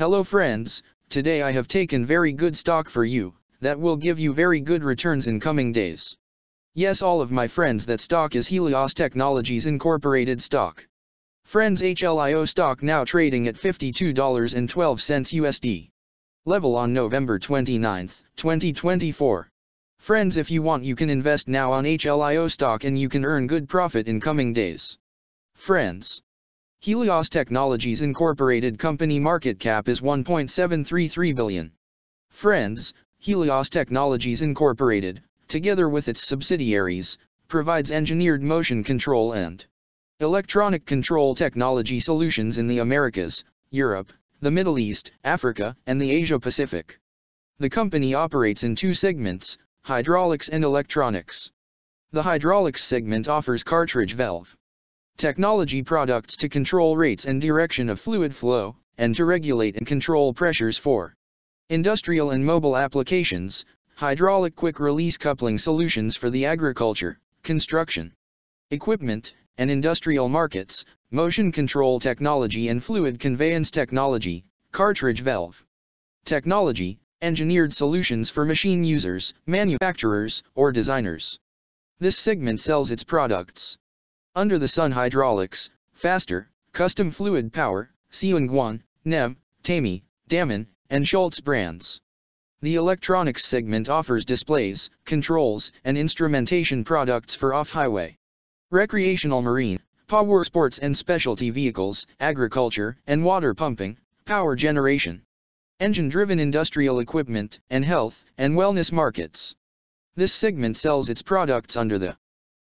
Hello friends, today I have taken very good stock for you, that will give you very good returns in coming days. Yes all of my friends that stock is Helios Technologies Incorporated stock. Friends HLIO stock now trading at $52.12 USD. Level on November 29, 2024. Friends if you want you can invest now on HLIO stock and you can earn good profit in coming days. Friends. Helios Technologies Incorporated company market cap is 1.733 billion. Friends, Helios Technologies Incorporated, together with its subsidiaries, provides engineered motion control and electronic control technology solutions in the Americas, Europe, the Middle East, Africa, and the Asia Pacific. The company operates in two segments, hydraulics and electronics. The hydraulics segment offers cartridge valve technology products to control rates and direction of fluid flow, and to regulate and control pressures for industrial and mobile applications, hydraulic quick-release coupling solutions for the agriculture, construction, equipment, and industrial markets, motion control technology and fluid conveyance technology, cartridge valve technology, engineered solutions for machine users, manufacturers, or designers. This segment sells its products under the sun hydraulics, faster, custom fluid power, Seungwon, Nem, Taimi, Daman, and Schultz brands. The electronics segment offers displays, controls, and instrumentation products for off-highway, recreational marine, power sports and specialty vehicles, agriculture and water pumping, power generation, engine-driven industrial equipment, and health and wellness markets. This segment sells its products under the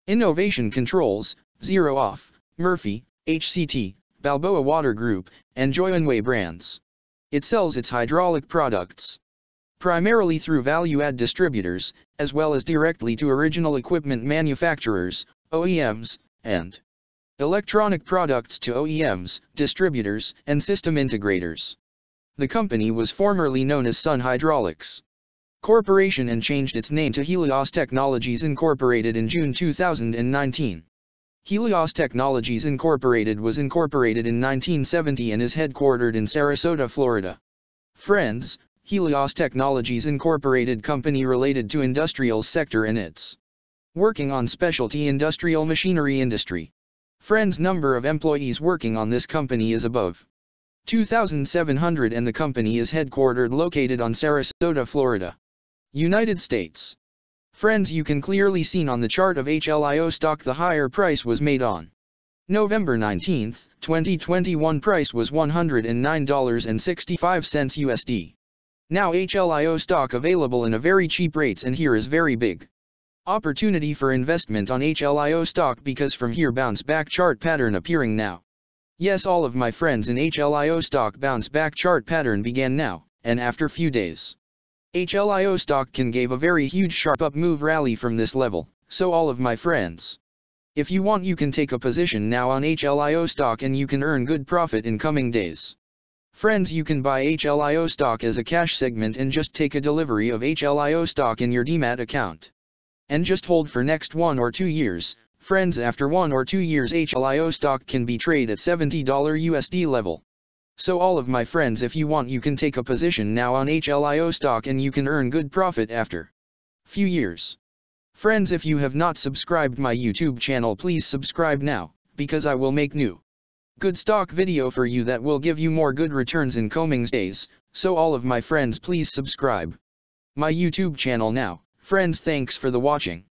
Enovation Controls, Zero Off, Murphy, HCT, Balboa Water Group, and Joyonway brands. It sells its hydraulic products primarily through value-add distributors, as well as directly to original equipment manufacturers, OEMs, and electronic products to OEMs, distributors, and system integrators. The company was formerly known as Sun Hydraulics Corporation and changed its name to Helios Technologies Incorporated in June 2019. Helios Technologies Incorporated was incorporated in 1970 and is headquartered in Sarasota, Florida. Friends, Helios Technologies Incorporated company related to industrial sector and its working on specialty industrial machinery industry. Friends number of employees working on this company is above 2,700 and the company is headquartered located on Sarasota, Florida, United States. Friends you can clearly seen on the chart of HLIO stock the higher price was made on November 19, 2021 price was $109.65 USD. Now HLIO stock available in a very cheap rates and here is very big opportunity for investment on HLIO stock because from here bounce back chart pattern appearing now. Yes all of my friends in HLIO stock bounce back chart pattern began now, and after few days. HLIO stock can gave a very huge sharp up move rally from this level, so all of my friends. If you want you can take a position now on HLIO stock and you can earn good profit in coming days. Friends you can buy HLIO stock as a cash segment and just take a delivery of HLIO stock in your demat account. And just hold for next one or two years, Friends after one or two years HLIO stock can be traded at $70 USD level. So all of my friends if you want you can take a position now on HLIO stock and you can earn good profit after few years. Friends if you have not subscribed my YouTube channel please subscribe now, because I will make new good stock video for you that will give you more good returns in coming days, so all of my friends please subscribe my YouTube channel now. Friends thanks for the watching.